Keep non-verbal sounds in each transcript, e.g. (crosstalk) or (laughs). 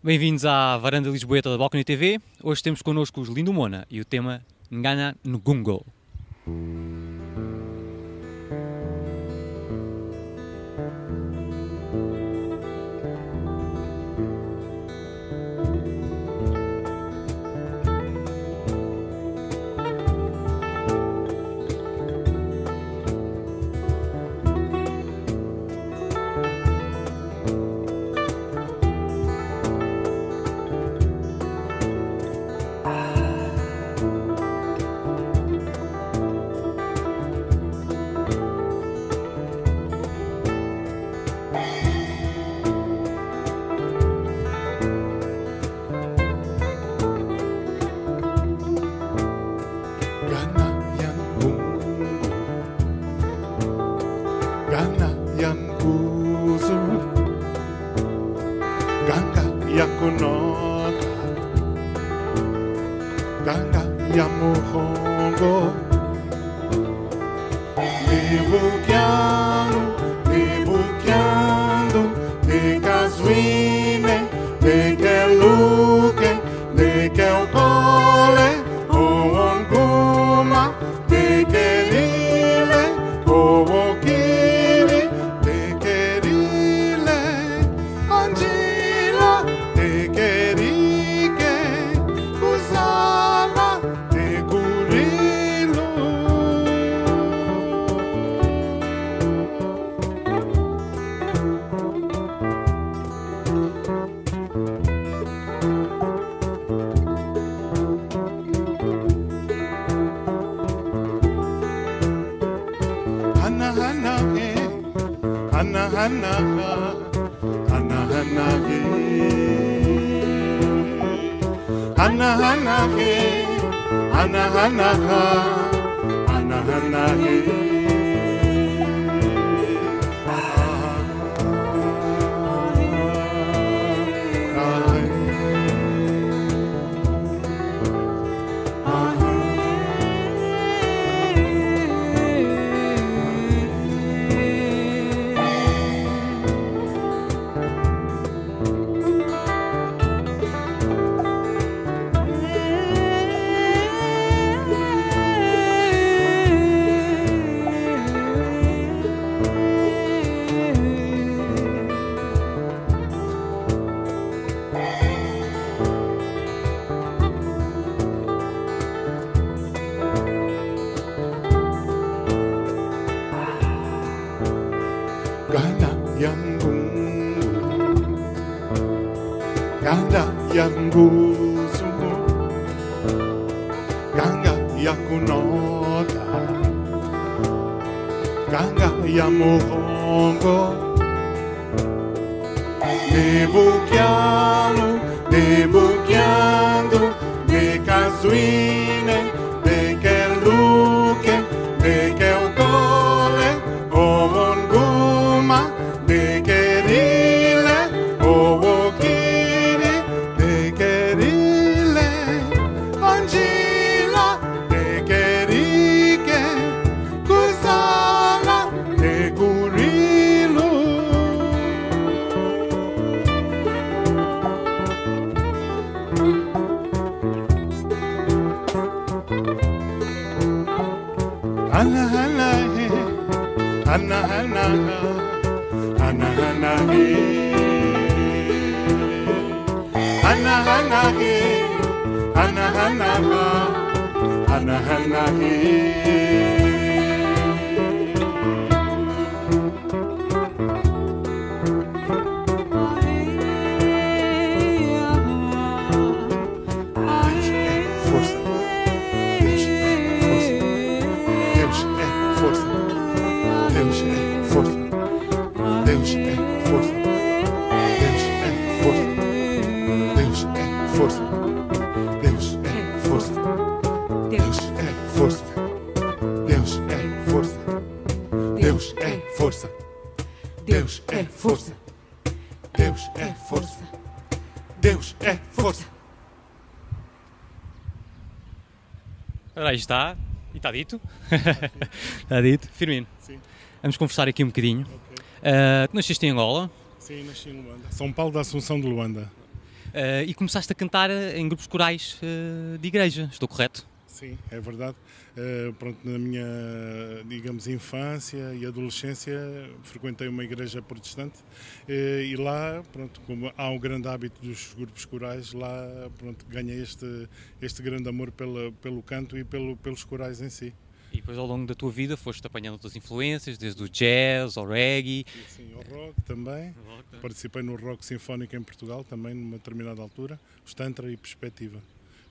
Bem-vindos à varanda Lisboeta da Balcony TV. Hoje temos connosco os Lindo Mona e o tema Ngana Ngungo. Tanga Yamuhongo. Nibukyanga hana hana ha, hana he, hana hana he, hana hana ha, hana hana he. ganga yanguzumu ganga yakunoda ganga yamuhongo debukiano debukiando de casuine de que luque de que o cole o bonguma de querer hana ha, hana he, hana hana he, hana hana ha, hana hana he. Força. Força. Deus é força. Deus é força. Deus é força. Deus é força. Deus é força. Deus é força. Deus é força. Deus é força. Deus é força. Deus é força. Ora, aí está. E está dito. está dito. Firmino, Sim. Vamos conversar aqui um bocadinho. Uh, nasceste em Angola Sim, nasci em Luanda. São Paulo da Assunção de Luanda. uh, e começaste a cantar em grupos corais uh, de igreja, estou correto? Sim, é verdade. Uh, pronto, na minha, digamos, infância e adolescência frequentei uma igreja protestante uh, e lá, pronto, como há um grande hábito dos grupos corais, lá, pronto, ganhei este, este grande amor pela, pelo canto e pelo, pelos corais em si. E depois ao longo da tua vida foste apanhando outras influências, desde o jazz ao reggae. Sim, ao rock também. Rock. Participei no rock sinfónico em Portugal também numa determinada altura, os Tantra e Perspectiva.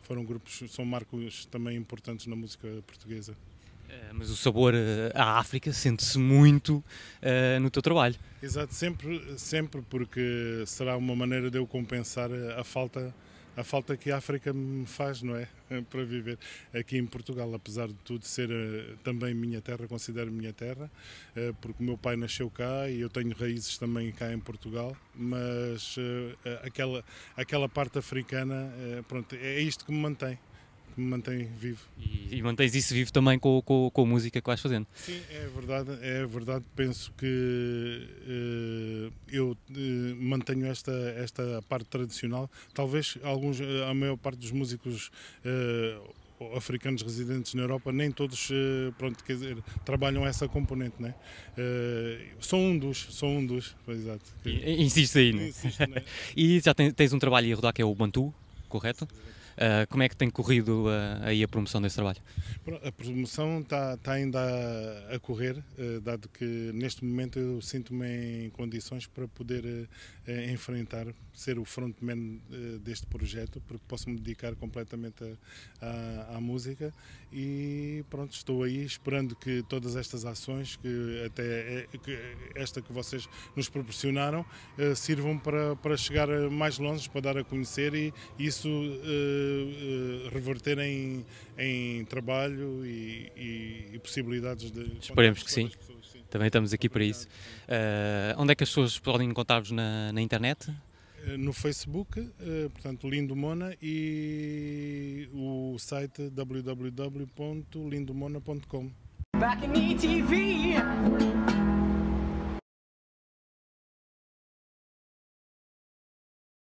Foram grupos, são marcos também importantes na música portuguesa. Uh, mas o sabor uh, à África sente-se muito uh, no teu trabalho. Exato, sempre, sempre porque será uma maneira de eu compensar a falta a falta que a África me faz, não é? Para viver aqui em Portugal, apesar de tudo ser uh, também minha terra, considero minha terra, uh, porque o meu pai nasceu cá e eu tenho raízes também cá em Portugal, mas aquela, aquela parte africana, pronto, é isto que me mantém que me mantém vivo. E, e mantens isso vivo também com, com, com, a música que vais fazendo? Sim, é verdade, é verdade. Penso que uh, eu uh, mantenho esta, esta parte tradicional. Talvez alguns, a maior parte dos músicos uh, africanos residentes na Europa, nem todos pronto, quer dizer, trabalham essa componente, né? Uh, sou um dos, sou um dos, exato. Insiste aí, né? Insisto, né? (laughs) e já tens, tens um trabalho a rodar que é o Bantu, correto? Uh, como é que tem corrido uh, aí a promoção desse trabalho? A promoção está, está ainda a, correr, uh, dado que neste momento eu sinto-me em condições para poder enfrentar, ser o frontman deste projeto, porque posso me dedicar completamente à música e pronto, estou aí esperando que todas estas ações, que até que esta que vocês nos proporcionaram, sirvam para, para chegar mais longe, para dar a conhecer e isso uh, reverter em, em trabalho e, e, e, possibilidades de. Esperemos que sim. Pessoas, sim. Também estamos aqui para isso. Uh, onde é que as pessoas podem encontrar-vos na, na internet? no Facebook, portanto Lindo Mona e o site www.lindomona.com. Back in ETV.